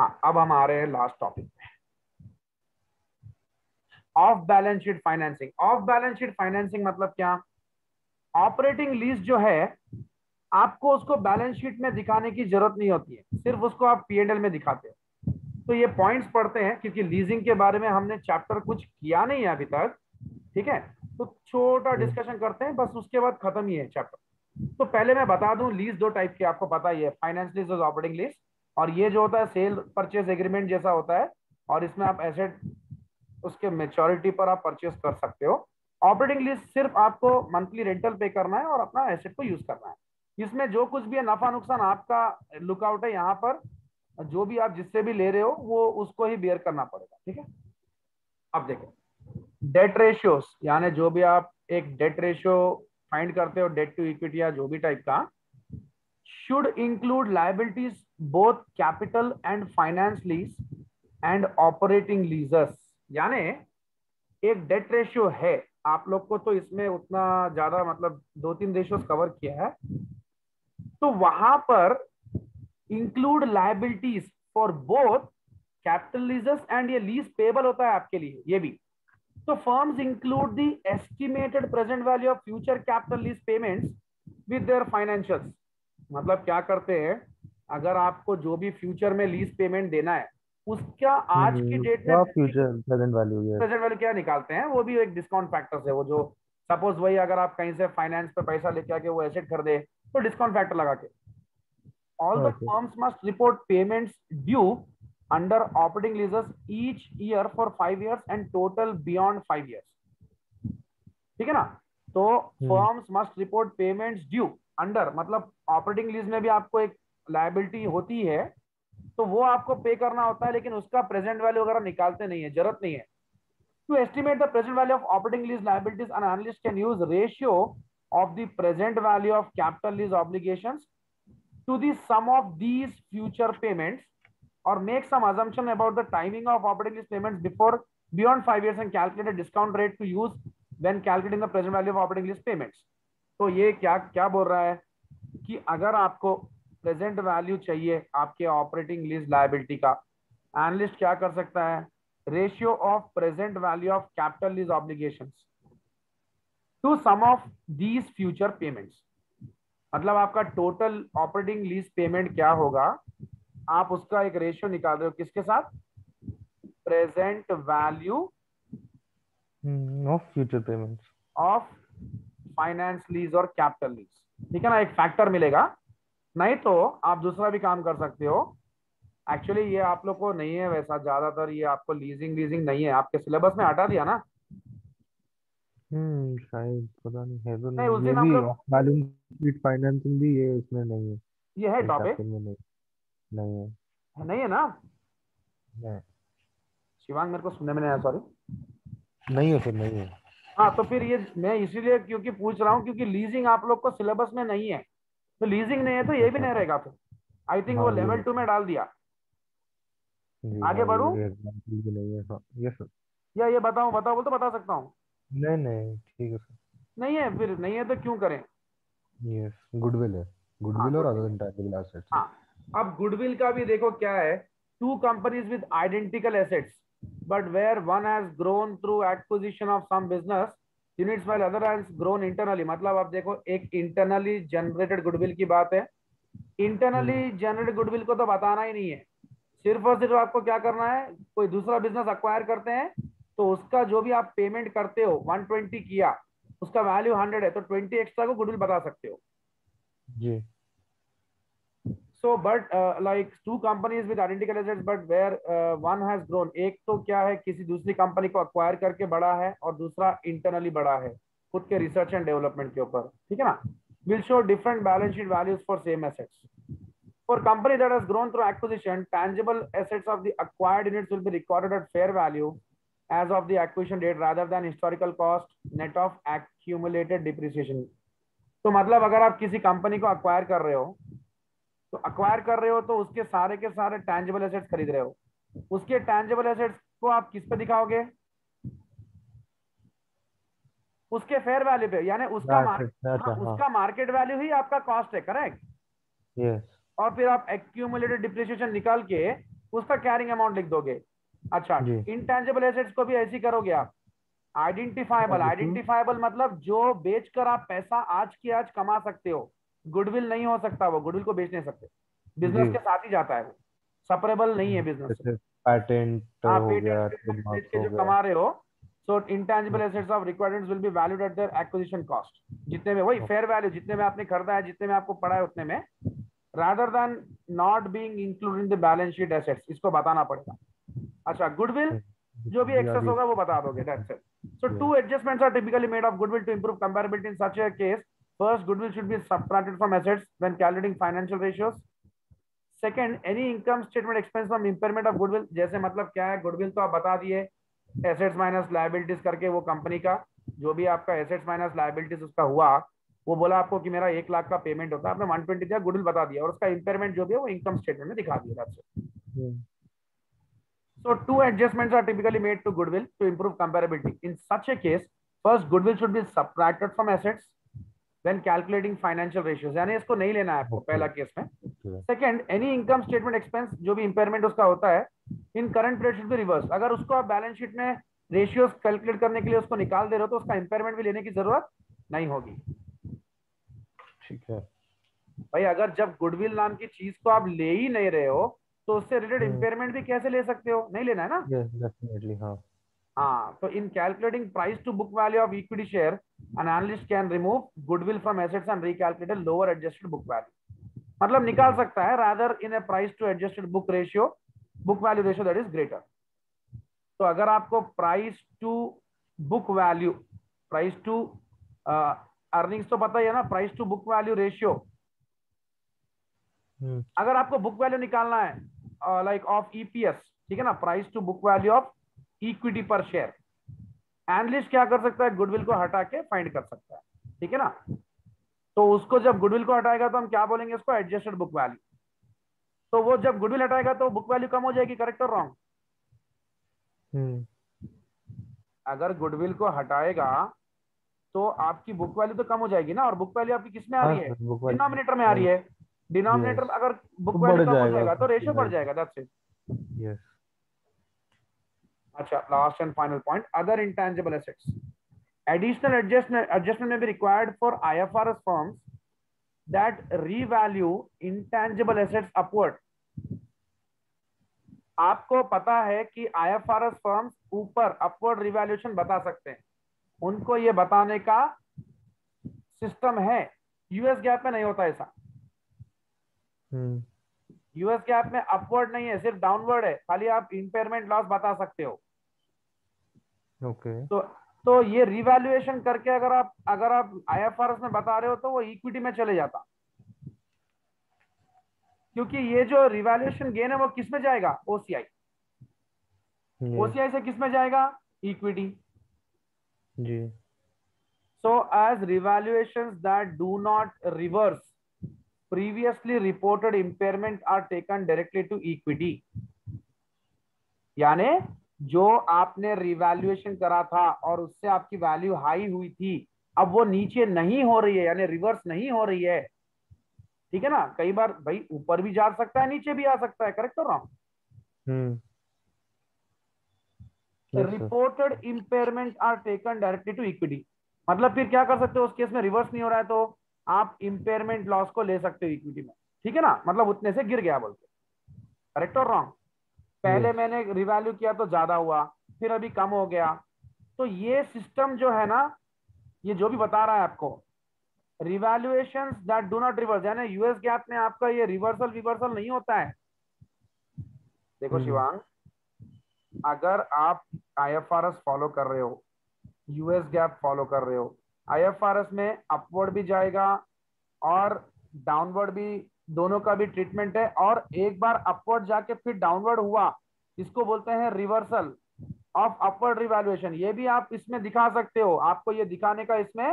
A: हाँ अब हम आ रहे हैं लास्ट टॉपिक पे off balance sheet financing off balance sheet financing मतलब क्या ऑपरेटिंग लीज जो है आपको उसको बैलेंस शीट में दिखाने की जरूरत नहीं होती है सिर्फ उसको आप पीएनएल में दिखाते हो तो ये पॉइंट्स पढ़ते हैं क्योंकि लीजिंग के बारे में हमने चैप्टर कुछ किया नहीं है अभी तक ठीक है तो छोटा डिस्कशन हम्म। करते हैं बस उसके बाद खत्म ही है चैप्टर तो पहले मैं बता दूं लीज दो टाइप की आपको पता ही है फाइनेंस लीज और ऑपरेटिंग लीज और ये जो होता है सेल परचेज एग्रीमेंट जैसा होता है और इसमें आप एसेट उसके मेच्योरिटी पर आप परचेज कर सकते हो ऑपरेटिंग लीज सिर्फ आपको मंथली रेंटल पे करना है और अपना एसेट को यूज करना है इसमें जो कुछ भी है नफा नुकसान आपका लुकआउट है यहाँ पर जो भी आप जिससे भी ले रहे हो वो उसको ही बेयर करना पड़ेगा ठीक है अब देखें डेट रेशियोस यानी जो भी आप एक डेट रेशियो फाइंड करते हो डेट टू इक्विटी या जो भी टाइप का should include liabilities both capital and finance lease and operating leases यानी एक डेट रेशियो है आप लोग को तो इसमें उतना ज्यादा मतलब दो तीन रेशियो कवर किया है तो वहां पर include liabilities for both capital leases and ये लीज पेबल होता है आपके लिए ये भी So firms include the estimated present value of future capital lease payments with their financials. मतलब क्या करते हैं अगर आपको जो भी फ्यूचर में लीज पेमेंट देना है उसका आज की डेट हम्म,
B: में future present value
A: present value क्या निकालते हैं वो भी एक डिस्काउंट फैक्टर है वो जो सपोज वही अगर आप कहीं से फाइनेंस पे पैसा लेके आके वो एसेट खरीदे तो डिस्काउंट फैक्टर लगा के all the firms must report payments due under operating leases each year for five years and total beyond five years. ठीक है ना तो firms must report payments due under मतलब ऑपरेटिंग लीज में भी आपको एक लाइबिलिटी होती है तो वो आपको पे करना होता है लेकिन उसका प्रेजेंट वैल्यू वगैरह निकालते नहीं है जरूरत नहीं है to estimate the present value of operating lease liabilities an analyst can use ratio of the present value of capital lease obligations to the sum of these future payments or make some assumption about the timing of operating lease payments before beyond 5 years and calculate a discount rate to use when calculating the present value of operating lease payments. तो ye kya kya bol raha hai ki agar aapko present value chahiye aapke operating lease liability ka analyst kya kar sakta hai ratio of present value of capital lease obligations to sum of these future payments मतलब आपका total operating lease payment क्या होगा आप उसका एक ratio निकाल रहे हो किसके साथ present value
B: of future payment
A: of finance lease और कैपिटल लीज ठीक है ना एक फैक्टर मिलेगा नहीं तो आप दूसरा भी काम कर सकते हो एक्चुअली ये आप लोग को नहीं है वैसा ज्यादातर ये आपको लीजिंग लीजिंग नहीं है आपके सिलेबस में हटा दिया ना
B: हम्म शायद पता नहीं है तो
A: नहीं,
B: नहीं उस
A: दिन हम लोग
B: मालूम फाइनेंसिंग भी ये इसमें नहीं है
A: ये है टॉपिक
B: नहीं है
A: नहीं है ना
B: नहीं
A: शिवांग मेरे को सुनने में नहीं आया सॉरी
B: नहीं है फिर नहीं है
A: हाँ तो फिर ये मैं इसीलिए क्योंकि पूछ रहा हूँ क्योंकि लीजिंग आप लोग को सिलेबस में नहीं है तो लीजिंग नहीं है तो ये भी नहीं रहेगा फिर आई थिंक वो लेवल
B: हाँ,
A: टू में डाल दिया आगे बढ़ू
B: हाँ, ये हाँ,
A: या ये बताओ बताओ बोल तो बता सकता हूँ
B: नहीं नहीं ठीक है सर
A: नहीं है फिर नहीं है तो क्यों करें
B: यस गुडविल है गुडविल और अदर इंटैंजिबल एसेट्स
A: हाँ अब गुडविल का भी देखो क्या है two companies with identical assets but where one has grown through acquisition of some business units while other has grown internally मतलब आप देखो एक इंटरनली जनरेटेड गुडविल की बात है इंटरनली जनरेटेड गुडविल को तो बताना ही नहीं है सिर्फ और सिर्फ आपको क्या करना है कोई दूसरा बिजनेस अक्वायर करते हैं तो उसका जो भी आप पेमेंट करते हो 120 किया उसका वैल्यू 100 है तो 20 एक्स्ट्रा को गुडविल बता सकते हो
B: जी
A: so but uh, like two companies with identical assets but where uh, one has grown एक तो क्या है किसी दूसरी कंपनी को acquire करके बड़ा है और दूसरा internally बड़ा है खुद के research and development के ऊपर ठीक है ना will show different balance sheet values for same assets for company that has grown through acquisition tangible assets of the acquired units will be recorded at fair value as of the acquisition date rather than historical cost net of accumulated depreciation तो मतलब अगर आप किसी company को acquire कर रहे हो तो अक्वायर कर रहे हो तो उसके सारे के सारे टैंजेबल एसेट्स खरीद रहे हो उसके टैंजेबल एसेट्स को आप किस पे दिखाओगे उसके फेयर वैल्यू पे यानी उसका
B: मार्केट
A: हाँ,
B: हाँ,
A: उसका मार्केट वैल्यू ही आपका कॉस्ट है करेक्ट और फिर आप एक्यूमुलेटेड डिप्रिशिएशन निकाल के उसका कैरिंग अमाउंट लिख दोगे अच्छा इनटेंजेबल एसेट्स को भी ऐसी करोगे आप आइडेंटिफाइबल आइडेंटिफाइबल मतलब जो बेचकर आप पैसा आज की आज कमा सकते हो गुडविल नहीं हो सकता वो गुडविल को बेच नहीं सकते बिजनेस के साथ ही जाता है वो सपरेबल नहीं है बिजनेस
B: पेटेंट
A: हाँ पेटेंट के जो कमा रहे हो so intangible assets of requirements will be valued at their acquisition cost जितने में वही फेयर वैल्यू जितने में आपने खरीदा है जितने में आपको पड़ा है उतने में rather than not being included in the balance sheet assets इसको बताना पड़ेगा अच्छा गुडविल हम्म। जो भी एक्सेस होगा वो बता दोगे that's it
B: so
A: two adjustments are typically made of goodwill to improve comparability in such a case First, goodwill should be subtracted from assets when calculating financial ratios. Second any income statement expense from impairment of goodwill जैसे मतलब क्या है goodwill तो आप बता दिए assets minus liabilities करके वो कंपनी का जो भी आपका एसेट्स माइनस लाइबिलिटीज उसका हुआ वो बोला आपको कि मेरा एक लाख का पेमेंट होता है आपने वन दिया गुडविल बता दिया और उसका इंपेयरमेंट जो भी है वो इनकम स्टेटमेंट में दिखा दिया so two adjustments are typically made to goodwill to improve comparability in such a case first goodwill should be subtracted from assets when calculating financial ratios यानी इसको नहीं लेना है आपको
B: okay.
A: पहला केस में second any income statement expense जो भी इंपेयरमेंट उसका होता है in current period should be reverse अगर उसको आप बैलेंस शीट में रेशियोज कैलकुलेट करने के लिए उसको निकाल दे रहे हो तो उसका इंपेयरमेंट भी लेने की जरूरत नहीं होगी
B: ठीक है
A: भाई अगर जब गुडविल नाम की चीज को आप ले ही नहीं रहे हो तो उससे रिलेटेड
B: इंपेयरमेंट
A: हम्म। भी कैसे ले सकते हो नहीं लेना है ना
B: yes, हाँ.
A: Ah, so in calculating price to book value of equity share, an analyst can remove goodwill from assets and recalculate a lower adjusted book value. matlab nikal sakta hai rather in a price to adjusted book ratio, book value ratio that is greater. so agar aapko price to book value, price to uh, earnings to pata hai na price to book value ratio. अगर आपको book value निकालना है, uh, like of EPS, ठीक है ना price to book value of equity per share analyst क्या कर सकता है गुडविल को हटा के फाइंड कर सकता है ठीक है ना तो उसको जब गुडविल को हटाएगा तो हम क्या बोलेंगे उसको एडजस्टेड बुक वैल्यू तो वो जब गुडविल हटाएगा तो बुक वैल्यू कम हो जाएगी करेक्ट और रॉन्ग अगर गुडविल को हटाएगा तो आपकी बुक वैल्यू तो कम हो जाएगी ना और बुक वैल्यू आपकी किसमें आ रही हाँ, है डिनोमिनेटर में आ रही है डिनोमिनेटर अगर बुक वैल्यू कम हो जाएगा तो रेशियो बढ़ जाएगा दैट्स इट अच्छा last and final point other intangible assets additional adjustment adjustment may be required for ifrs firms that revalue intangible assets upward आपको पता है कि आईएफआरएस फर्म्स ऊपर अपवर्ड रिवैल्यूएशन बता सकते हैं उनको ये बताने का सिस्टम है यूएस गैप में नहीं होता ऐसा यूएस हम्म। गैप में अपवर्ड नहीं है सिर्फ डाउनवर्ड है खाली आप इंपेयरमेंट लॉस बता सकते हो
B: ओके
A: तो तो ये रिवैल्युएशन करके अगर आप अगर आप आईएफआरएस में बता रहे हो तो वो इक्विटी में चले जाता क्योंकि ये जो रिवैल्युएशन गेन है वो किस में जाएगा ओसीआई ओसीआई से किस में जाएगा इक्विटी
B: जी
A: so as revaluation that do not reverse previously reported impairment are taken directly to equity यानी जो आपने रिवैल्यूएशन करा था और उससे आपकी वैल्यू हाई हुई थी अब वो नीचे नहीं हो रही है यानी रिवर्स नहीं हो रही है ठीक है ना कई बार भाई ऊपर भी जा सकता है नीचे भी आ सकता है करेक्ट हो reported impairment are taken directly to equity मतलब फिर क्या कर सकते हो उस केस में रिवर्स नहीं हो रहा है तो आप इम्पेयरमेंट लॉस को ले सकते हो इक्विटी में ठीक है ना मतलब उतने से गिर गया बोलते करेक्ट और रॉन्ग पहले हम्म। मैंने रिवैल्यू किया तो ज्यादा हुआ फिर अभी कम हो गया तो ये सिस्टम जो है ना ये जो भी बता रहा है आपको revaluation that do not reverse यानी यूएस गैप में आपका ये रिवर्सल रिवर्सल नहीं होता है देखो हम्म। शिवांग अगर आप आईएफआरएस फॉलो कर रहे हो यूएस गैप फॉलो कर रहे हो आईएफआरएस में अपवर्ड भी जाएगा और डाउनवर्ड भी दोनों का भी ट्रीटमेंट है और एक बार अपवर्ड जाके फिर डाउनवर्ड हुआ इसको बोलते हैं रिवर्सल ऑफ अपवर्ड रिवैल्यूएशन ये भी आप इसमें दिखा सकते हो आपको ये दिखाने का इसमें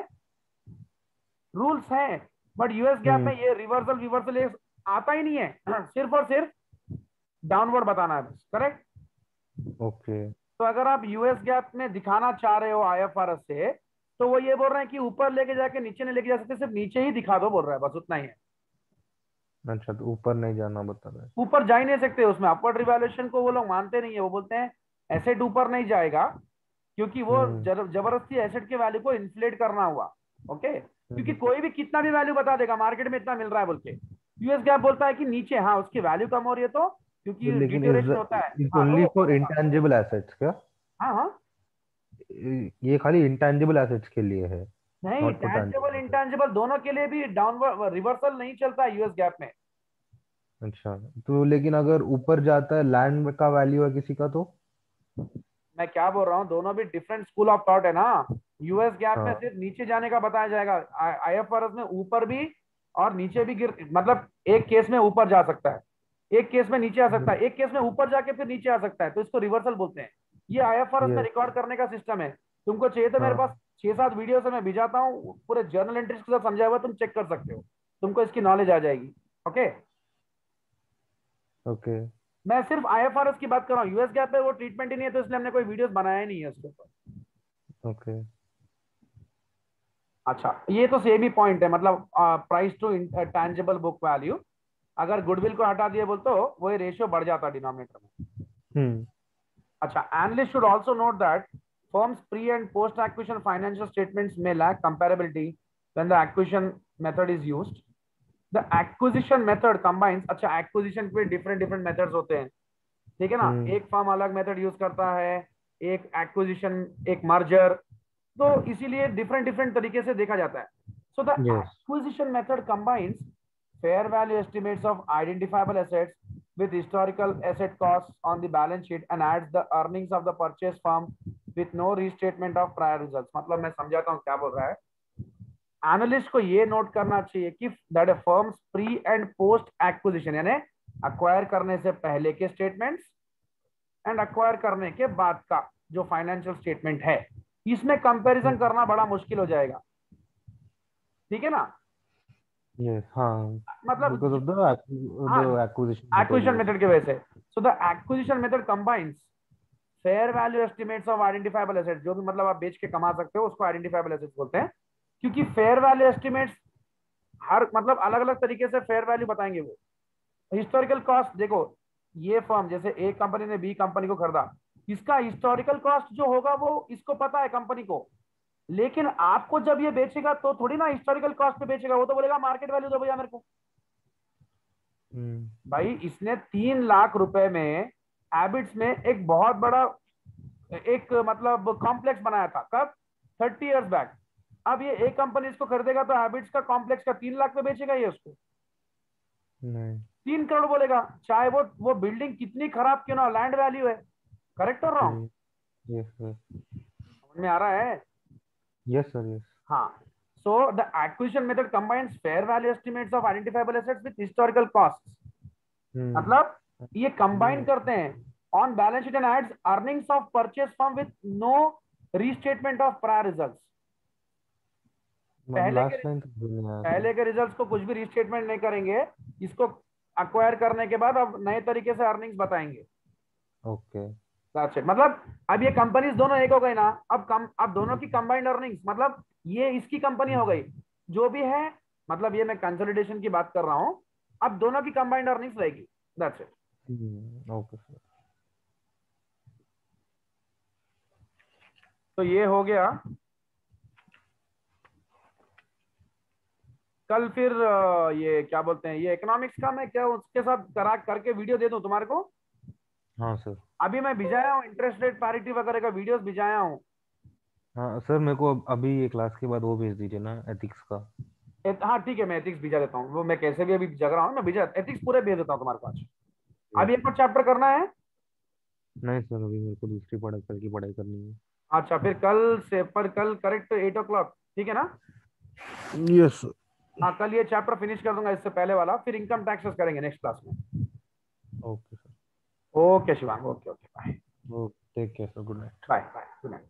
A: रूल्स है बट यूएस गैप में हम्म। ये रिवर्सल रिवर्सल आता ही नहीं है [clears throat] सिर्फ और सिर्फ डाउनवर्ड बताना है करेक्ट
B: ओके
A: तो अगर आप यूएस गैप में दिखाना चाह रहे हो आईएफआरएस से तो वो ये बोल रहे हैं कि ऊपर लेके जाके नीचे नहीं लेके जा सकते सिर्फ नीचे ही दिखा दो बोल रहा है बस उतना ही है
B: अच्छा तो ऊपर नहीं जाना बता रहे
A: ऊपर जा ही नहीं सकते उसमें अपवर्ड रिवैल्यूएशन को वो लोग मानते नहीं है वो बोलते हैं एसेट ऊपर नहीं जाएगा क्योंकि वो हम्म। जबरदस्ती एसेट के वैल्यू को इन्फ्लेट करना हुआ ओके क्योंकि हम्म। कोई भी कितना भी वैल्यू बता देगा मार्केट में इतना मिल रहा है बोल के यूएस गैप बोलता है कि नीचे हाँ उसकी वैल्यू कम हो रही है तो क्योंकि
B: इंटेंजिबल एसेट्स क्या
A: हाँ हाँ
B: ये खाली इंटेंजिबल एसेट्स के लिए है
A: नहीं टैंजिबल इंटेंजिबल दोनों के लिए भी डाउनवर्ड रिवर्सल नहीं चलता यूएस गैप में
B: अच्छा तो लेकिन अगर ऊपर जाता है लैंड का वैल्यू है किसी का तो
A: मैं क्या बोल रहा हूँ दोनों भी डिफरेंट स्कूल ऑफ थॉट है ना यूएस गैप
B: हाँ।
A: में सिर्फ नीचे जाने का बताया जाएगा आईएफआरएस में ऊपर भी और नीचे भी गिर मतलब एक केस में ऊपर जा सकता है एक केस में नीचे आ सकता है एक केस में ऊपर जाके फिर नीचे आ सकता है तो इसको रिवर्सल बोलते हैं ये आईएफआरएस में रिकॉर्ड करने का सिस्टम है तुमको चाहिए तो मेरे
B: हाँ।
A: पास छह सात वीडियो से मैं भिजाता हूँ पूरे जर्नल एंट्रीज के साथ समझा हुआ तुम चेक कर सकते हो तुमको इसकी नॉलेज आ जाएगी ओके
B: ओके
A: मैं सिर्फ आई एफ आर एस की बात कर रहा हूँ यूएस गैप पे वो ट्रीटमेंट ही नहीं है तो इसलिए हमने कोई वीडियोस बनाया ही नहीं है उसके ऊपर
B: ओके
A: अच्छा ये तो सेम ही पॉइंट है मतलब price to tangible book value अगर गुडविल को हटा दिए बोलते तो वही रेशियो बढ़ जाता डिनोमिनेटर में
B: hmm.
A: अच्छा analyst should also note that Firm's pre and post acquisition financial statements may lack comparability when the acquisition method is used. The acquisition method combines acha acquisition pe different different methods hote hain theek hai na
B: hmm.
A: firm alag method use karta hai ek acquisition ek merger merger isliye different different tarike se dekha jata hai so the
B: yes.
A: acquisition method combines fair value estimates of identifiable assets with historical asset costs on the balance sheet and adds the earnings of the purchase firm with no restatement of prior results मतलब मैं समझाता हूँ क्या बोल रहा है analyst को ये नोट करना चाहिए कि that a firm's pre and post acquisition यानी अक्वायर करने से पहले के स्टेटमेंट्स एंड अक्वायर करने के बाद का जो फाइनेंशियल स्टेटमेंट है इसमें कंपैरिजन हम्म। करना बड़ा मुश्किल हो जाएगा ठीक है ना
B: yes हाँ
A: मतलब
B: because of the the acquisition
A: acquisition method की वजह से so the acquisition method combines fair value estimates of identifiable assets जो भी मतलब आप बेच के कमा सकते हो उसको identifiable assets बोलते हैं क्योंकि fair value estimates हर मतलब अलग अलग तरीके से फेयर वैल्यू बताएंगे वो हिस्टोरिकल कॉस्ट देखो ये फर्म जैसे एक कंपनी ने बी कंपनी को खरीदा इसका हिस्टोरिकल कॉस्ट जो होगा वो इसको पता है कंपनी को लेकिन आपको जब ये बेचेगा तो थोड़ी ना हिस्टोरिकल कॉस्ट पे बेचेगा वो तो बोलेगा मार्केट वैल्यू दो भैया मेरे को
B: हम्म।
A: भाई इसने तीन लाख रुपए में एबिट्स में एक बहुत बड़ा एक मतलब कॉम्प्लेक्स बनाया था कब थर्टी इयर्स बैक अब ये एक कंपनी इसको खरीदेगा तो हैबिट्स का कॉम्प्लेक्स का तीन लाख में बेचेगा ये उसको
B: नहीं
A: तीन करोड़ बोलेगा चाहे वो वो बिल्डिंग कितनी खराब क्यों ना लैंड वैल्यू है करेक्ट और रॉन्ग समझ में आ रहा है
B: Yes, sir. Yes.
A: Huh. So the acquisition method combines fair value estimates of identifiable assets with historical costs.
B: Hmm.
A: मतलब ये combine
B: hmm.
A: करते हैं on balance sheet and adds earnings of purchase firm with no restatement of prior results. पहले के, पहले के results को कुछ भी रिस्टेटमेंट नहीं करेंगे इसको अक्वायर करने के बाद अब नए तरीके से अर्निंग्स बताएंगे
B: ओके
A: okay. सात मतलब अब ये कंपनीज दोनों एक हो गए ना अब कम अब दोनों की कंबाइंड अर्निंग्स मतलब ये इसकी कंपनी हो गई जो भी है मतलब ये मैं कंसोलिडेशन की बात कर रहा हूँ अब दोनों की कंबाइंड अर्निंग्स रहेगी दैट्स इट
B: ओके
A: तो ये हो गया कल फिर ये क्या बोलते हैं ये इकोनॉमिक्स का मैं क्या उसके साथ करा करके वीडियो दे दूं तुम्हारे को
B: हाँ सर
A: अभी मैं भिजाया हूँ इंटरेस्ट रेट पैरिटी वगैरह का वीडियोस भिजाया हूँ
B: हाँ सर मेरे को अभी ये क्लास के बाद वो भेज दीजिए ना एथिक्स का
A: हाँ ठीक है मैं एथिक्स भिजा देता हूँ वो मैं कैसे भी अभी भिजा रहा हूँ मैं भिजा एथिक्स पूरे भेज देता हूँ तुम्हारे पास हाँ। अभी एक और चैप्टर करना है
B: नहीं सर अभी मेरे को दूसरी पढ़ाई कल की पढ़ाई करनी है
A: अच्छा फिर कल से पर कल करेक्ट एट ओ क्लॉक ठीक है ना
B: यस
A: हाँ कल ये चैप्टर फिनिश कर दूंगा इससे पहले वाला फिर इनकम टैक्सेस करेंगे नेक्स्ट क्लास में
B: okay sir
A: Okay, Shivang. Okay,
B: bye. Oh, take care. So good
A: night. Bye. Good night.